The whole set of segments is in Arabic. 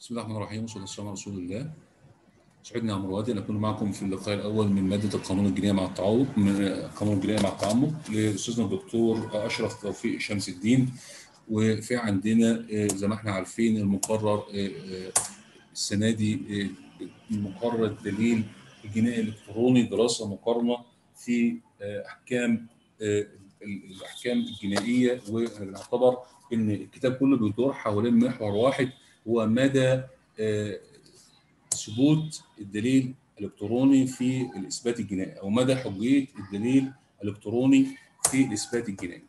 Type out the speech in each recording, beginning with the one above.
بسم الله الرحمن الرحيم والصلاه والسلام على رسول الله. سعدني يا عمرو وادي ان اكون معكم في اللقاء الأول من مادة القانون الجنائي مع التعوق من القانون الجنائي مع التعمق لاستاذنا الدكتور أشرف توفيق شمس الدين. وفي عندنا زي ما إحنا عارفين المقرر السنة دي مقرر الدليل الجنائي الإلكتروني دراسة مقارنة في أحكام الأحكام الجنائية. ونعتبر إن الكتاب كله بيدور حوالين محور واحد هو مدى ثبوت الدليل الإلكتروني في الإثبات الجنائي أو مدى حجيه الدليل الإلكتروني في الإثبات الجنائي.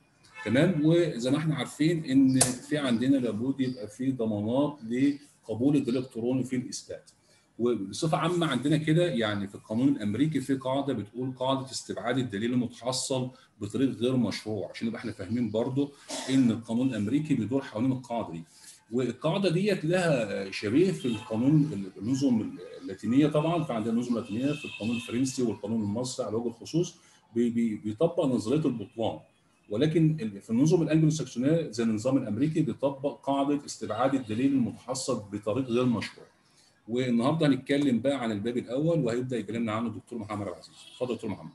تمام؟ وزي ما إحنا عارفين إن في عندنا لابد يبقى في ضمانات لقبول الدليل الإلكتروني في الإثبات. وبصفة عامة عندنا كده يعني في القانون الأمريكي في قاعدة بتقول قاعدة استبعاد الدليل المتحصل بطريق غير مشروع عشان نبقى إحنا فاهمين برضو إن القانون الأمريكي بيدور حوالين القاعدة دي. والقاعدة ديت لها شبيه في القانون النظم اللاتينية طبعا. فعندنا النظم اللاتينيه في القانون الفرنسي والقانون المصري على وجه الخصوص بيطبق نظرية البطلان. ولكن في النظم الانجلو ساكسونيه زي النظام الأمريكي بيطبق قاعدة استبعاد الدليل المتحصل بطريق غير مشروع. والنهاردة هنتكلم بقى عن الباب الأول وهيبدأ يكلمنا عنه الدكتور محمد عبد العزيز. اتفضل دكتور محمد.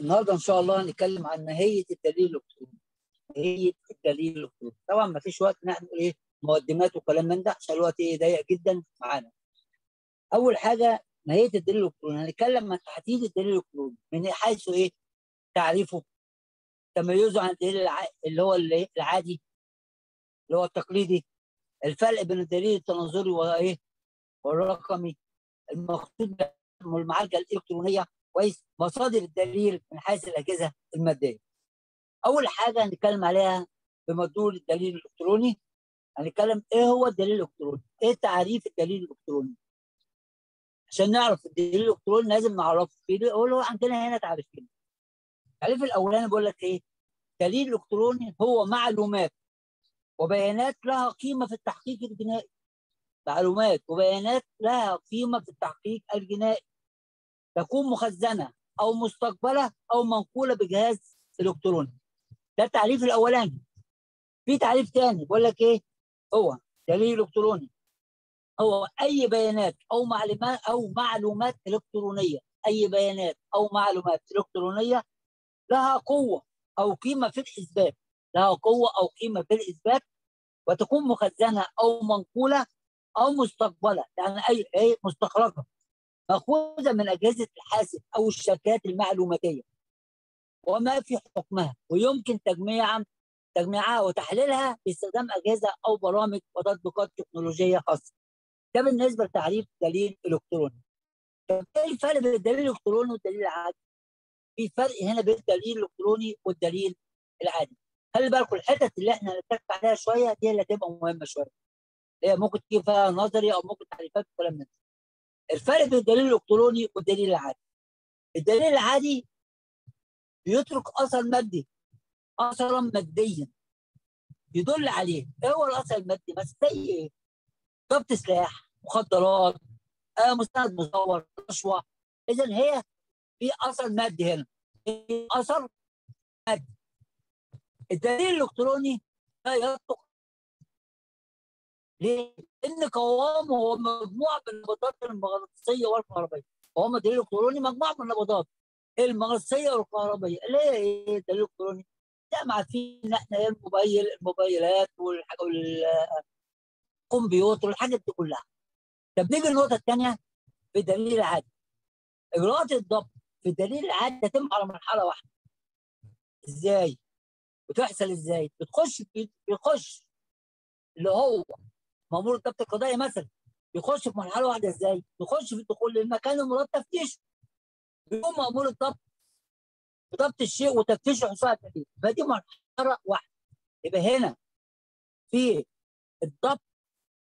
النهارده إن شاء الله هنتكلم عن ماهيه الدليل الالكتروني ماهيه الدليل الالكتروني طبعا ما فيش وقت نحن إيه مقدمات وكلام من ده عشان الوقت إيه ضيق جدا معانا. أول حاجة ماهيه الدليل الالكتروني هنتكلم عن تحديد الدليل الالكتروني من حيث إيه؟ تعريفه. تميزه عن الدليل. اللي هو العادي اللي هو التقليدي. الفرق بين الدليل التناظري وإيه؟ والرقمي. المقصود بالمعالجه الإلكترونية. كويس. مصادر الدليل من حيث الأجهزة المادية. أول حاجة هنتكلم عليها بمدلول الدليل الإلكتروني. هنتكلم إيه هو الدليل الإلكتروني؟ إيه تعريف الدليل الإلكتروني؟ عشان نعرف الدليل الإلكتروني لازم نعرفه. هو عندنا هنا تعريفين. التعريف الأولاني بيقول لك إيه؟ دليل الكتروني هو معلومات وبيانات لها قيمة في التحقيق الجنائي. معلومات وبيانات لها قيمة في التحقيق الجنائي. تكون مخزنة أو مستقبلة أو منقولة بجهاز إلكتروني. ده التعريف الأولاني. في تعريف ثاني بيقول لك إيه؟ هو دليل إلكتروني. هو أي بيانات أو معلومات أو معلومات إلكترونية أي بيانات أو معلومات إلكترونية لها قوة أو قيمة في الإثبات. لها قوة أو قيمة في الإثبات وتكون مخزنة أو منقولة أو مستقبلة يعني أي إيه مستخرجة. ماخوذه من أجهزة الحاسب أو الشركات المعلوماتية وما في حكمها ويمكن تجميعها تجميعها وتحليلها باستخدام أجهزة أو برامج وتطبيقات تكنولوجية خاصة. ده بالنسبة لتعريف دليل إلكتروني. طب إيه الفرق بين الدليل الإلكتروني والدليل العادي؟ في فرق هنا بين الدليل الإلكتروني والدليل العادي. خلي بالكم الحتت اللي إحنا هنتك عليها شوية دي اللي هتبقى مهمة شوية. هي ممكن تجيب فيها نظري أو ممكن تعريفات وكلام من ده. الفرق بين الدليل الإلكتروني والدليل العادي. الدليل العادي بيترك أثر مادي اثرا ماديا يدل عليه إيه هو الأثر المادي بس زي إيه؟ ضبط سلاح مخدرات آه مستند مزور رشوة اذا هي في أثر مادي هنا اثر مادي الدليل الإلكتروني لا يطلق ليه؟ لأن قوامه هو مجموعة من النبضات المغناطيسية والكهربائية وهو دليل الكتروني مجموعة من النبضات المغناطيسية والكهربائية اللي هي إيه الدليل الالكتروني؟ زي ما عارفين إحنا إيه الموبايل الموبايلات والحاجة والكمبيوتر والحاجات دي كلها. طب نيجي النقطه الثانية في الدليل العادي. إجراءات الضبط في الدليل العادي تتم على مرحلة واحدة. إزاي؟ بتحصل إزاي؟ بتخش بيخش اللي هو مامور الضبط القضائي مثلا يخش في مرحلة واحدة إزاي؟ يخش في الدخول للمكان المراد تفتيشه. بيقوم مامور الضبط بضبط الشيء وتفتيشه وحصول على الدليل فدي مرحلة واحدة يبقى هنا في الضبط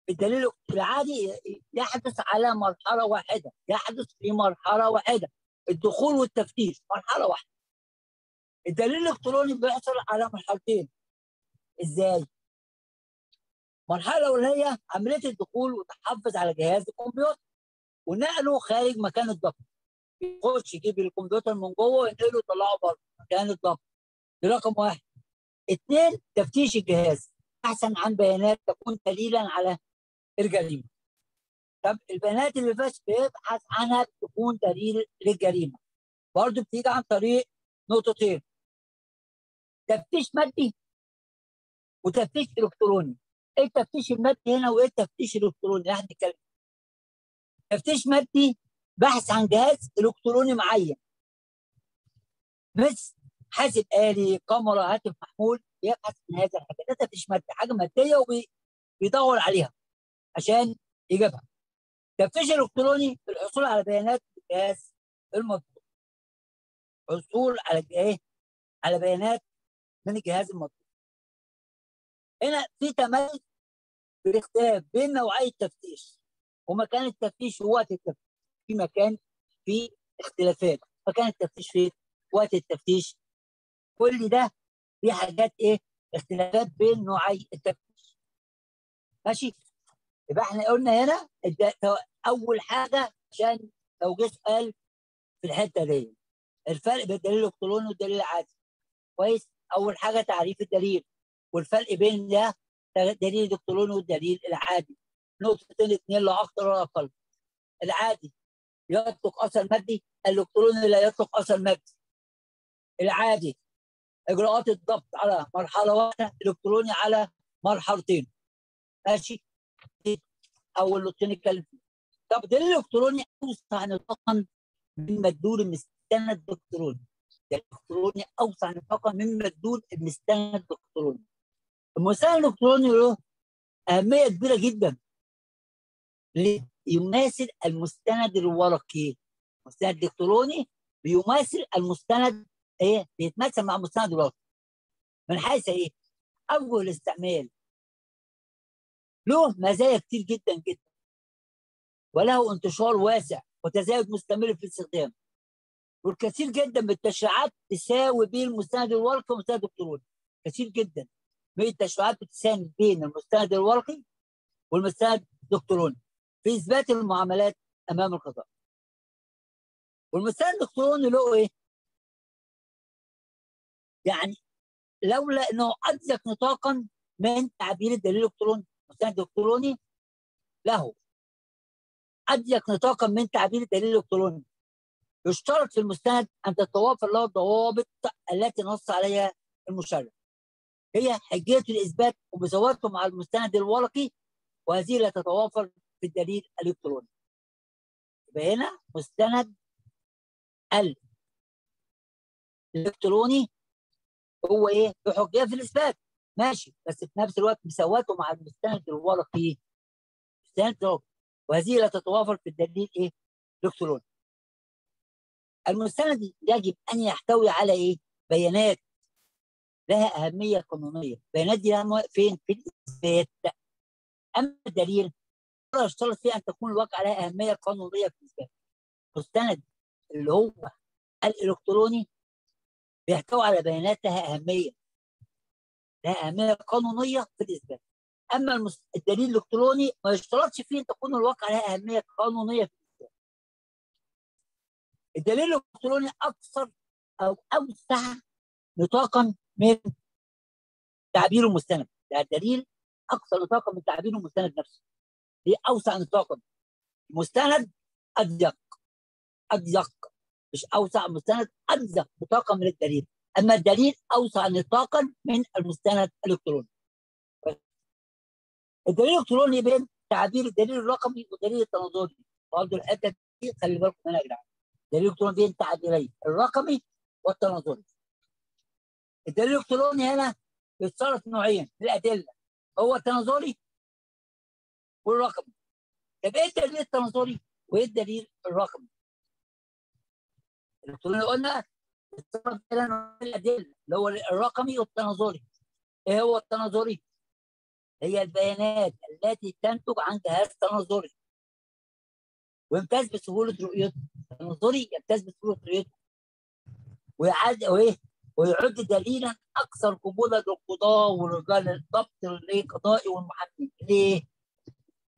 الدليل العادي يحدث على مرحلة واحدة يحدث في مرحلة واحدة الدخول والتفتيش مرحلة واحدة الدليل الإلكتروني بيحصل على مرحلتين إزاي؟ مرحلة الاولانيه عمليه الدخول وتحفظ على جهاز الكمبيوتر ونقله خارج مكان الضبط. يخش يجيب الكمبيوتر من جوه وينقله يطلعه بره مكان الضبط. دي رقم واحد. اثنين تفتيش الجهاز. أحسن عن بيانات تكون دليلا على الجريمة. طب البيانات اللي فيهاش بيبحث عنها تكون دليل للجريمة. برضه بتيجي عن طريق نقطتين. تفتيش مادي وتفتيش إلكتروني. إيه التفتيش المادي هنا وايه التفتيش الالكتروني إحنا بنتكلم. تفتيش مادي بحث عن جهاز إلكتروني معين. مثل حاسب آلي كاميرا هاتف محمول يبحث عن هذا الحاجة ده تفتيش مادي حاجة ماديه وبيدور عليها عشان يجيبها. التفتيش الالكتروني الحصول على بيانات الجهاز المطلوب حصول على إيه؟ على بيانات من الجهاز المطلوب هنا في تميز في الاختلاف بين نوعي التفتيش. ومكان التفتيش ووقت التفتيش. في مكان في اختلافات. مكان التفتيش في وقت التفتيش. كل ده في حاجات إيه؟ اختلافات بين نوعي التفتيش. ماشي؟ يبقى إحنا قلنا هنا أول حاجة عشان لو جه سؤال في الحتة دي. الفرق بين الدليل الإلكتروني والدليل العادي. كويس؟ أول حاجة تعريف الدليل. والفرق بين ده الدليل الالكتروني والدليل العادي. نقطتين اثنين لا أكثر ولا أقل. العادي يطلق أثر مادي الالكتروني لا يطلق أثر مادي. العادي إجراءات الضبط على مرحلة واحدة الالكتروني على مرحلتين. ماشي؟ أول نقطتين نتكلم طب الدليل الالكتروني أوسع نطاقا من مدلول المستند الالكتروني الالكتروني أوسع نطاقا من مدلول المستند الالكتروني المستند الالكتروني له أهمية كبيرة جدا. يماثل المستند الورقي. المستند الالكتروني بيماثل المستند إيه؟ بيتمثل مع المستند الورقي. من حيث إيه؟ اوجه الاستعمال. له مزايا كتير جدا جدا. وله انتشار واسع وتزايد مستمر في الاستخدام. والكثير جدا من التشريعات تساوي بين المستند الورقي والمستند الإلكتروني. كثير جدا. من التشريعات بتساوي بين المستند الورقي والمستند الإلكتروني في إثبات المعاملات أمام القضاء. والمستند الإلكتروني له إيه؟ يعني لولا إنه اضيق نطاقا من تعبير الدليل الإلكتروني المستند الالكتروني له اضيق نطاقا من تعبير الدليل الإلكتروني. يشترط في المستند أن تتوافر له الضوابط التي نص عليها المشرع. هي حجية الإثبات ومساواته مع المستند الورقي وهذه لا تتوافر في الدليل الإلكتروني يبقى هنا مستند الإلكتروني هو إيه؟ بحجيه في الإثبات ماشي بس في نفس الوقت مساواته مع المستند الورقي مستند الورقي وهذه لا تتوافر في الدليل إيه؟ الإلكتروني المستند يجب أن يحتوي على إيه؟ بيانات لها أهمية قانونية، البيانات دي لها فين؟ في الإثبات. أما الدليل يشترط فيه أن تكون الواقع لها أهمية قانونية في الإثبات. المستند اللي هو الإلكتروني بيحتوي على بيانات لها أهمية لها أهمية قانونية في الإثبات. أما الدليل الإلكتروني ما يشترطش فيه أن تكون الواقع لها أهمية قانونية في الإثبات. الدليل الإلكتروني أكثر أو أوسع نطاقا من تعبير المستند. ده الدليل أكثر نطاقا من تعبير المستند نفسه. دي أوسع نطاقا المستند أضيق. أضيق. مش أوسع مستند أضيق نطاقا من الدليل. أما الدليل أوسع نطاقا من المستند الإلكتروني. الدليل الإلكتروني بين تعبير الدليل الرقمي والدليل التناظري. برضه الحتة دي خلي بالكم منها يا جدعان. الدليل الإلكتروني بين تعبيرين الرقمي والتناظري. الدليل الالكتروني هنا بيتصرف نوعين. من الأدلة هو التناظري والرقمي. طب إيه الدليل التناظري وإيه الدليل الرقمي؟ الالكتروني قلنا بيتصرف من الأدلة اللي هو الرقمي والتناظري إيه هو التناظري؟ هي البيانات التي تنتج عن جهاز تناظري ويمتاز بسهولة رؤيته. التناظري يمتاز بسهولة رؤيته. ويعد وإيه؟ ويعد دليلا أكثر قبولا للقضاه ورجال الضبط القضائي والمحامين ليه؟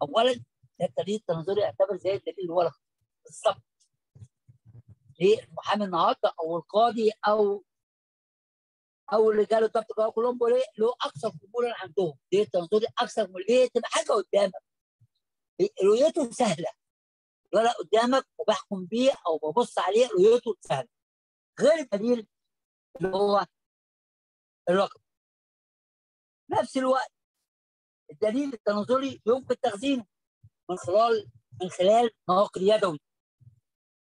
اولا الدليل التنظيري يعتبر زي الدليل الورقي بالظبط ليه؟ المحامي النهارده أو القاضي أو أو رجال الضبط الجوي كلهم إيه له أكثر قبولا عندهم. ليه التنظيري أكثر من ليه تبقى حاجة قدامك. رؤيته سهلة. ولا قدامك وبحكم بيه أو ببص عليه رؤيته سهلة. غير الدليل اللي هو الرقم. نفس الوقت الدليل التناظري يمكن تخزينه من خلال من خلال مواقع يدوي.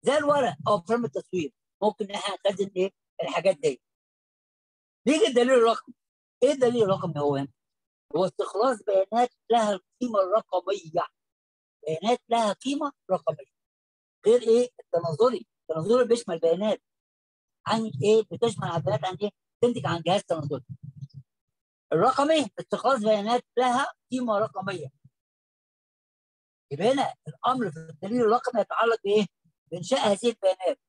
زي الورق أو فيلم التصوير. ممكن إن إحنا نخزن إيه؟ الحاجات دي. نيجي الدليل الرقمي. إيه الدليل الرقمي هو؟ هو استخلاص بيانات لها القيمه الرقميه بيانات لها قيمة رقمية. غير إيه؟ التناظري. التناظري بيشمل بيانات عن إيه؟ بتشمل بيانات عن إيه؟ تنتج عن جهاز تناظري الرقمي استخلاص بيانات لها قيمة رقمية. يبقى هنا الأمر في الدليل الرقمي يتعلق بإيه؟ بإنشاء هذه البيانات.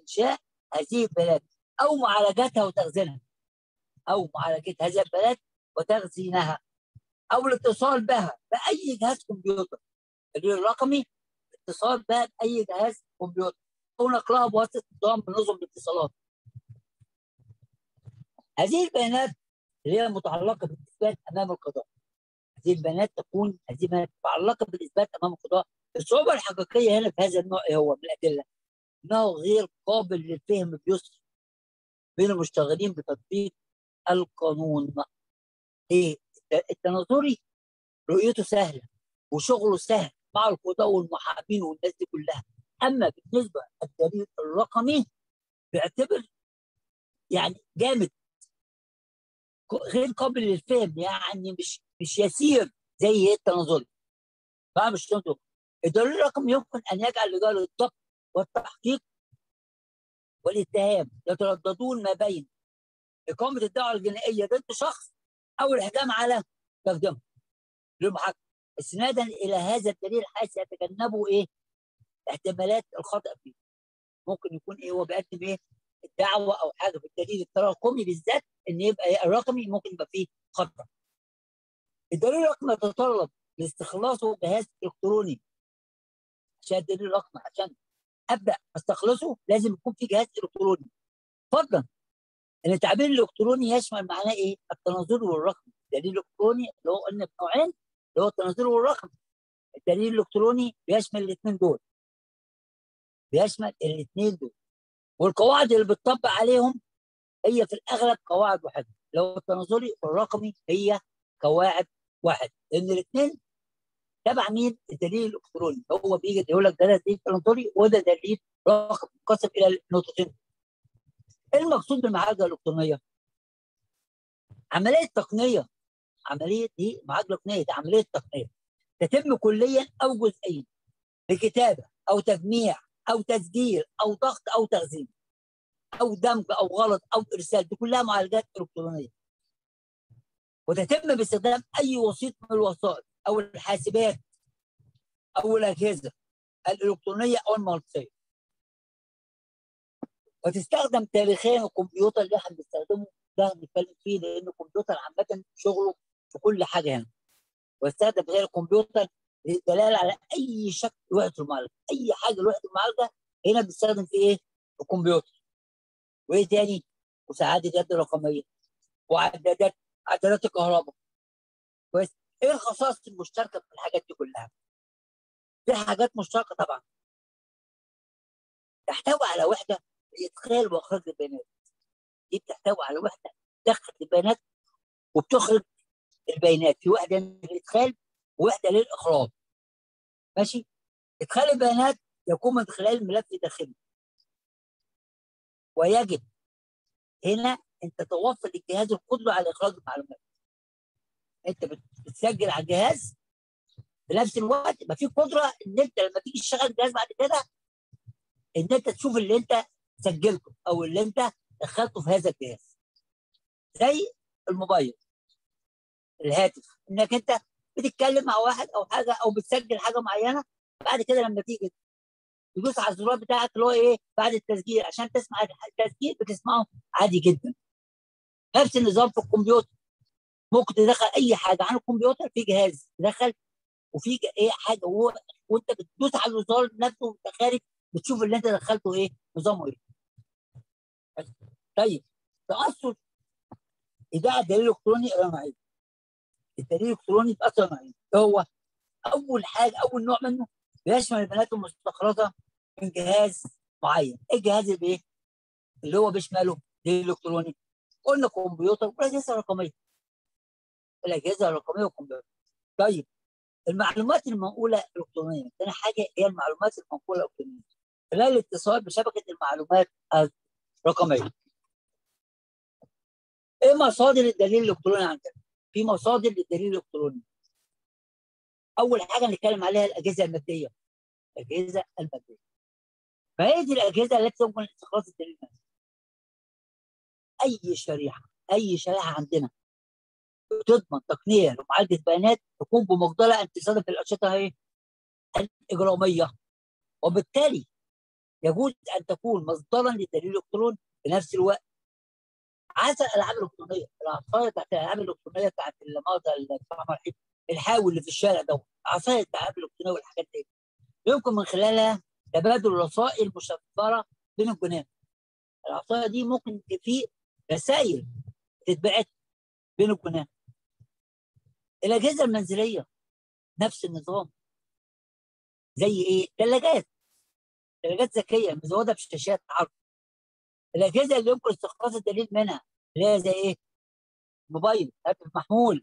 انشاء هذه البيانات. أو معالجتها وتخزينها. أو معالجة هذه البيانات وتخزينها. أو الاتصال بها بأي جهاز كمبيوتر. الدليل الرقمي اتصال بها بأي جهاز كمبيوتر. أو نقلها بواسطه نظام نظم الاتصالات هذه البيانات اللي هي متعلقة بالإثبات أمام القضاء. هذه البيانات تكون هذه البيانات متعلقة بالإثبات أمام القضاء. الصعوبة الحقيقية هنا في هذا النوع هو من الأدلة. انه غير قابل للفهم بيسر بين المشتغلين بتطبيق القانون. إيه؟ التناظري رؤيته سهلة وشغله سهل مع القضاء والمحامين والناس دي كلها. أما بالنسبة للدليل الرقمي بيعتبر يعني جامد. غير قابل للفهم يعني مش مش يسير زي التناظري بقى مش تنظر الدليل الرقمي يمكن أن يجعل رجال الضبط والتحقيق والاتهام يترددون ما بين إقامة الدعوة الجنائية ضد شخص أو الهجام على تقدمه للمحاكمه استنادا إلى هذا الدليل حيث يتجنبوا إيه؟ احتمالات الخطا فيه ممكن يكون إيه هو بيقدم إيه؟ الدعوه أو حاجة في الدليل التراكمي بالذات إن يبقى إيه الرقمي ممكن يبقى فيه خطأ. الدليل الرقمي يتطلب لاستخلاصه جهاز إلكتروني عشان الدليل الرقمي عشان أبدأ أستخلصه لازم يكون في جهاز إلكتروني فضلا إن التعبير الإلكتروني يشمل معناه إيه؟ التناظر والرقم الدليل الإلكتروني اللي هو قلنا بنوعين اللي هو التناظر والرقم الدليل الإلكتروني بيشمل الاثنين دول بيشمل الاثنين دول. والقواعد اللي بتطبق عليهم هي في الأغلب قواعد واحدة. لو التناظري والرقمي هي قواعد واحد. لأن الاثنين تبع مين؟ الدليل الإلكتروني. هو بيجي يقول لك ده دليل تناظري وده دليل رقم منقسم إلى نقطتين. إيه المقصود بالمعالجة الإلكترونية؟ عملية تقنية. عملية دي معالجة تقنية دي عملية تقنية. تتم كليا أو جزئيا. بكتابة أو تجميع أو تسجيل أو ضغط أو تخزين أو دمج أو غلط أو إرسال دي كلها معالجات إلكترونية. وتتم باستخدام أي وسيط من الوسائط أو الحاسبات أو الأجهزة الإلكترونية أو المغناطيسيه وتستخدم تاريخيا الكمبيوتر اللي إحنا بنستخدمه ده هنتكلم فيه لأن الكمبيوتر عامة شغله في كل حاجة هنا. ويستخدم غير الكمبيوتر للدلاله على أي شكل وحده المعالجة. أي حاجة لوحده المعالجة هنا بنستخدم في إيه؟ الكمبيوتر. وإيه تاني؟ وساعات اليد الرقميه وعدادات عدادات الكهرباء. كويس؟ إيه الخصائص المشتركة في الحاجات دي كلها؟ في حاجات مشتركة طبعا. تحتوي على وحدة لإدخال وإخراج البيانات. دي بتحتوي على وحدة تدخل البيانات وبتخرج البيانات. في وحدة للإدخال ووحده للإخراج. ماشي؟ ادخال البيانات يكون من خلال ملف داخلي. ويجب هنا انت توفر للجهاز القدرة على إخراج المعلومات. أنت بتسجل على الجهاز في نفس الوقت يبقى في قدرة إن أنت لما تيجي تشغل الجهاز بعد كده إن أنت تشوف اللي أنت سجلته أو اللي أنت دخلته في هذا الجهاز. زي الموبايل الهاتف. إنك أنت بتتكلم مع واحد أو حاجة أو بتسجل حاجة معينة بعد كده لما تيجي تدوس على الزرار بتاعك اللي هو إيه بعد التسجيل عشان تسمع التسجيل بتسمعه عادي جدا. نفس النظام في الكمبيوتر. ممكن تدخل أي حاجة عن الكمبيوتر في جهاز تدخل وفي إيه حاجة وهو وأنت بتدوس على الزرار نفسه وأنت خارج بتشوف اللي أنت دخلته إيه نظامه إيه. طيب تاثر ايداع الدليل الالكتروني إلى الدليل الإلكتروني بأثر نوعين هو أول حاجة أول نوع منه بيشمل البيانات المستخرجه من جهاز معين. إيه الجهاز اللي إيه اللي هو بيشمله دليل الكتروني قلنا كمبيوتر والأجهزة الرقمية. الأجهزة الرقمية والكمبيوتر. طيب المعلومات المنقولة الكترونيا ثاني حاجة هي المعلومات المنقولة الكترونيا. خلال الاتصال بشبكة المعلومات الرقمية. إيه مصادر الدليل الإلكتروني عندنا؟ في مصادر للدليل الإلكتروني. أول حاجة نتكلم عليها الأجهزة المادية. الأجهزة المادية. فهي دي الأجهزة التي يمكن استخلاص الدليل منها أي شريحة أي شريحة عندنا تضمن تقنية لمعالجة بيانات تكون بمقدرها أن في الأنشطة إيه؟ الإجرامية. وبالتالي يجوز أن تكون مصدرا للدليل الإلكتروني في نفس الوقت. عسى الألعاب الإلكترونية العصاية بتاعت الألعاب الإلكترونية بتاعت الموضه الحاوي اللي في الشارع دوت عصاية الألعاب الإلكترونية والحاجات دي. يمكن من خلالها تبادل رسائل مشفره بين الجنان. العصاية دي ممكن في رسائل تتبعت بين الجنان. الأجهزة المنزلية نفس النظام. زي إيه؟ ثلاجات ثلاجات ذكية مزودة بشاشات عرض. الأجهزة اللي يمكن استخلاص الدليل منها اللي هي زي إيه؟ موبايل هاتف محمول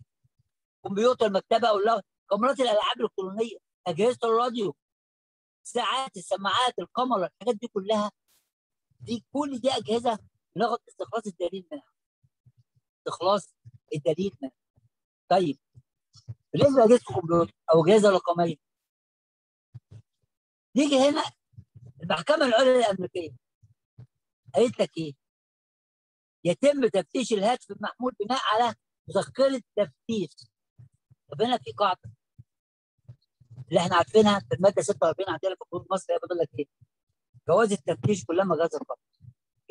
كمبيوتر مكتبة أو كاميرات الألعاب الالكترونيه أجهزة الراديو الساعات السماعات الكاميرا الحاجات دي كلها. دي كل دي أجهزة لغة استخلاص الدليل منها. استخلاص الدليل منها. طيب بالنسبة لاجهزه الكمبيوتر أو اجهزه رقميه نيجي هنا المحكمة العليا الأمريكية. قالت لك إيه؟ يتم تفتيش الهاتف المحمول بناء على مذكرة تفتيش. طب هنا في قاعدة. اللي إحنا عارفينها في المادة 46 عندنا في قانون مصر هي بتقول لك إيه؟ جواز التفتيش كلما جاز القبض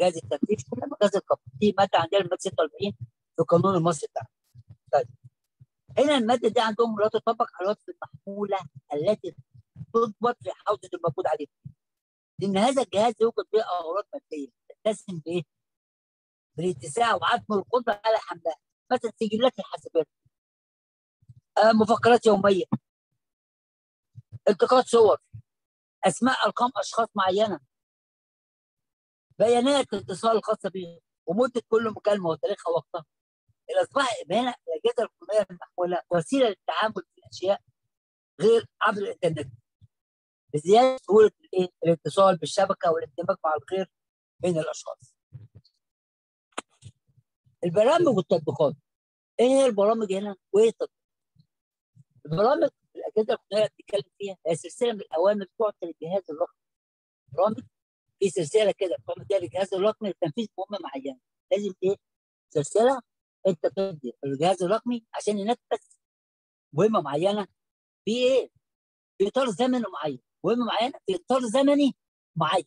جواز التفتيش كلما جاز القبض دي مادة عندنا في المادة 46 في القانون المصري بتاعنا. طيب. هنا المادة دي عندهم لا تطبق على الهواتف المحمولة التي تضبط في حوزة الموجود عليها. لأن هذا الجهاز يوجد فيه أغراض مادية. تتسم بإيه؟ بالاتساع وعدم القدرة على حملها مثلا سجلات الحاسبات. آه مفكرات يومية. التقاط صور. أسماء أرقام أشخاص معينة. بيانات الاتصال الخاصة بهم ومدة كل مكالمة وتاريخها ووقتها الاصبح هنا الأجهزة الالكترونيه المحمولة. وسيلة للتعامل في الأشياء غير عبر الإنترنت. بزيادة سهولة الاتصال بالشبكة والاندماج مع الغير بين الأشخاص. البرامج والتطبيقات إيه هي البرامج هنا وإيه التطبيقات؟ البرامج الأجهزة الالكترونيه بتتكلم فيها هي سلسلة من الأوامر تعطي للجهاز الرقمي برامج في سلسلة كده بتعمل فيها الجهاز الرقمي لتنفيذ مهمة معينة لازم إيه؟ سلسلة أنت تدي الجهاز الرقمي عشان ينفذ مهمة معينة في إيه؟ في إطار زمني معين مهمة معينة في إطار زمني معين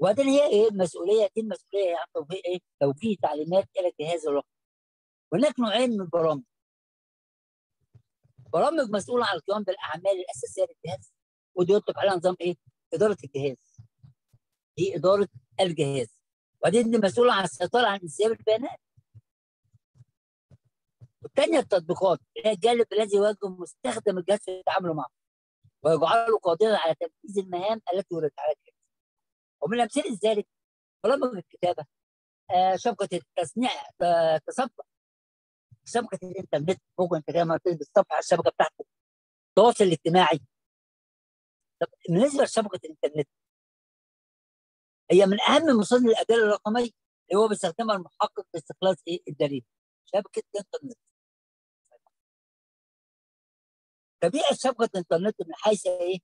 وبعدين هي إيه؟ المسؤوليه دي المسؤولية عن توجيه إيه؟ توجيه تعليمات إلى الجهاز الرقمي هناك نوعين من البرامج. برامج مسؤولة عن القيام بالأعمال الأساسية للجهاز ودي يطلق عليها نظام إيه؟ إدارة الجهاز. دي إدارة الجهاز. وبعدين دي مسؤولة عن السيطرة عن انسياب البيانات. والثانيه التطبيقات هي الجانب الذي يواجه مستخدم الجهاز في تعامله معه ويجعله قادرا على تنفيذ المهام التي وردت على الجهاز ومن امثله ذلك برامج الكتابة آه شبكة التصنيع آه تصفح شبكة الإنترنت ممكن انت كده تلبس صفحه على الشبكة بتاعتك التواصل الاجتماعي. طب بالنسبة لشبكة الإنترنت هي من أهم مصادر الأدلة الرقمية اللي هو بيستخدمها المحقق في استخلاص إيه؟ الدليل. شبكة الإنترنت. طبيعة شبكة الإنترنت من حيث إيه؟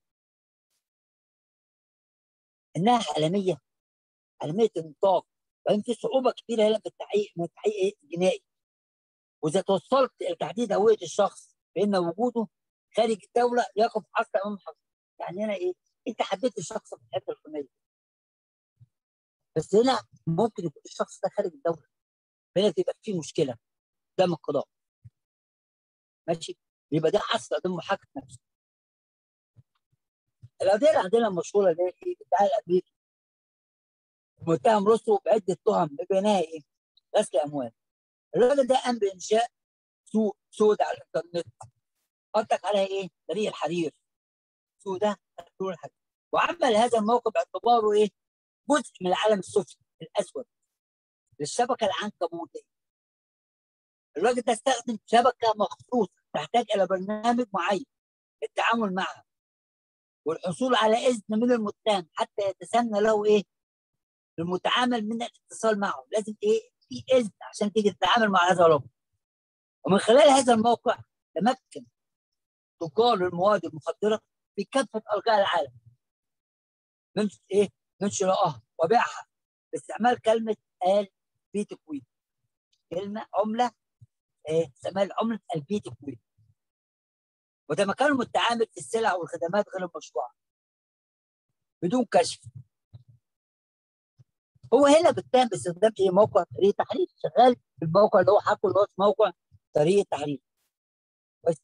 إنها عالمية عالمية النطاق. وبعدين في صعوبة كبيرة هنا في التحقيق من التحقيق الجنائي وإذا توصلت إلى تحديد هوية الشخص بأن وجوده خارج الدولة يقف حصر امام حصر يعني هنا إيه؟ أنت حددت الشخص في الحته الفلانيه بس هنا ممكن يكون الشخص ده خارج الدولة. هنا تبقى في مشكلة. قدام القضاء. ماشي؟ يبقى ده حصر قدام محاكمه نفسه. القضية عندنا المشهورة اللي هي الادعاء الامريكي المتهم رسله بعدة تهم ببناء إيه؟ غسل أموال. الراجل ده قام بإنشاء سوق سوداء على الإنترنت. قصدك عليها إيه؟ طريق الحرير. سوق ده طريق الحرير وعمل هذا الموقع باعتباره إيه؟ جزء من العالم السفلي الأسود. للشبكه العنكبوتيه الراجل ده استخدم شبكة مخصوصة تحتاج إلى برنامج معين للتعامل معها. والحصول على إذن من المتهم حتى يتسنى له إيه؟ المتعامل من الاتصال معه لازم إيه؟ في إذن عشان تيجي تتعامل مع هذا الرجل ومن خلال هذا الموقع تمكن تجار المواد المخدرة في كافة ارجاء العالم من إيه؟ من شرائها وبيعها باستعمال كلمة آل بيتكوين كلمة عملة إيه؟ استعمال عملة البيتكوين وتمكنوا من التعامل في السلع والخدمات غير المشروعه بدون كشف. هو هنا بيتهم باستخدام إيه؟ موقع طريقة تحرير شغال في الموقع اللي هو حاطه اللي هو موقع طريقة تحرير بس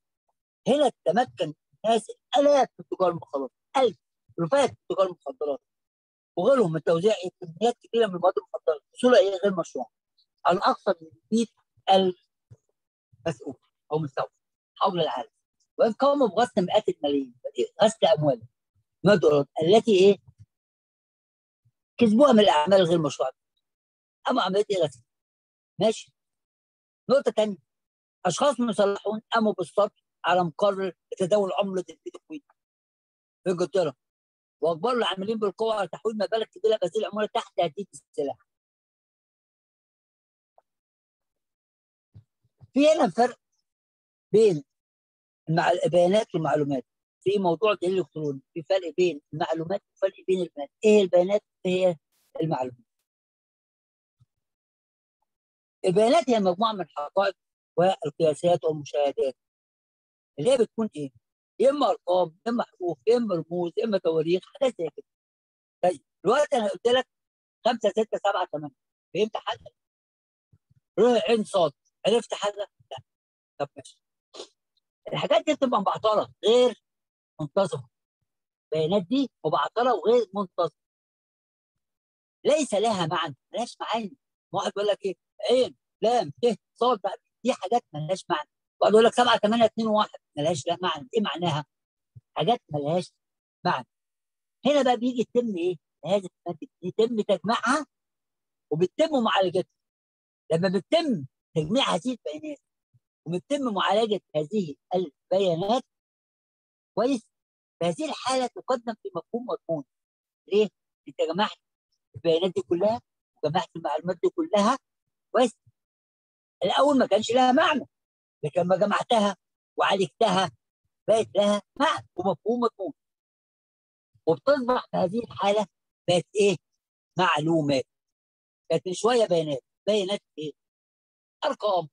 هنا تمكن ناس آلاف من تجار المخدرات ألف. رفات تجار المخدرات وغيرهم من توزيع كميات كبيره من المواد المخدرة. بصوره إيه غير مشروعه على أكثر من 100000 مسؤول أو مستوى حول العالم. وان قاموا بغسل مئات الملايين. غسل اموال مدرات التي إيه؟ كسبوها من الأعمال الغير مشروعة. اما عملية إيه غسل ماشي. نقطة ثانية أشخاص مسلحون قاموا بالصبر على مقرر تداول عمله البيتكوين في إنجلترا. وأجبروا العاملين بالقوة على تحويل مبالغ كبيرة بهذه العملة تحت تهديد السلاح. في هنا فرق بين مع البيانات والمعلومات. في موضوع الدليل الالكتروني في فرق بين المعلومات وفرق بين البيانات. إيه البيانات؟ هي المعلومات؟ البيانات هي مجموعة من الحقائق والقياسات والمشاهدات. اللي هي بتكون إيه؟ يا إما أرقام يا إما حروف يا إما رموز يا إما تواريخ حاجات زي كده. طيب دلوقتي أنا قلت لك 5 6 7 8 فهمت حاجة؟ روح عين صاد عرفت حاجة؟ لا. طب ماشي. الحاجات دي بتبقى مبعتره غير منتظمه البيانات دي مبعتره وغير منتظمه ليس لها معنى ملهاش معاني. واحد بيقول لك إيه؟ عين لام ت صاد دي حاجات ملهاش معنى. واحد يقول لك 7 8 2 1 ملهاش لا معنى. إيه معناها؟ حاجات ملهاش معنى. هنا بقى بيجي يتم إيه؟ هذه يتم تجميعها وبيتم معالجتها لما بيتم تجميع هذه البيانات وبيتم معالجة هذه البيانات. كويس؟ في هذه الحالة تقدم في مفهوم مضمون. ليه؟ انت جمعت البيانات دي كلها وجمعت المعلومات دي كلها. كويس؟ الأول ما كانش لها معنى. لكن لما جمعتها وعالجتها بقت لها معنى ومفهوم مضمون. وبتصبح في هذه الحالة بقت إيه؟ معلومات. كانت شوية بيانات. بيانات إيه؟ أرقام.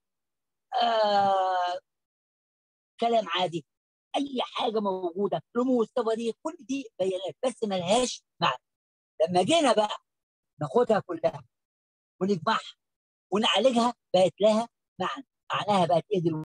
آه، كلام عادي. أي حاجة موجودة رموز تواريخ كل دي بيانات بس ملهاش معنى. لما جينا بقى ناخدها كلها ونجمعها ونعالجها بقت لها معنى. معناها بقت إيه دلوقتي